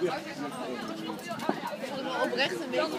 Ik vond het wel oprecht een beetje.